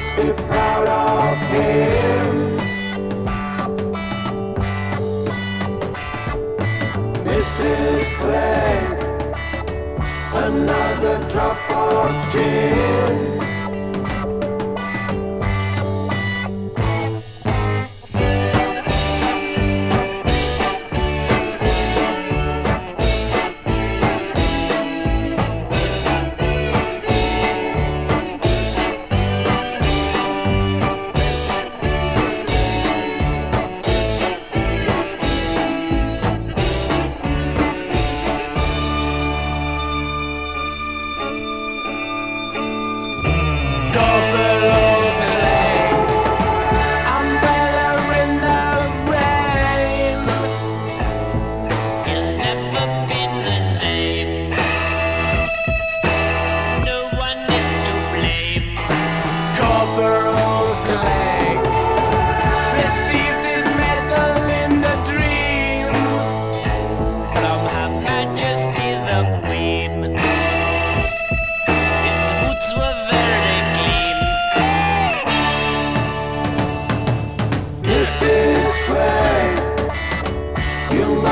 must be proud of him. Mrs. Clegg, another drop of gin.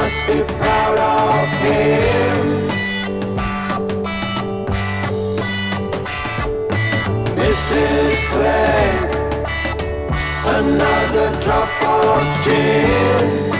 Must be proud of him. Mrs. Clegg, another drop of gin.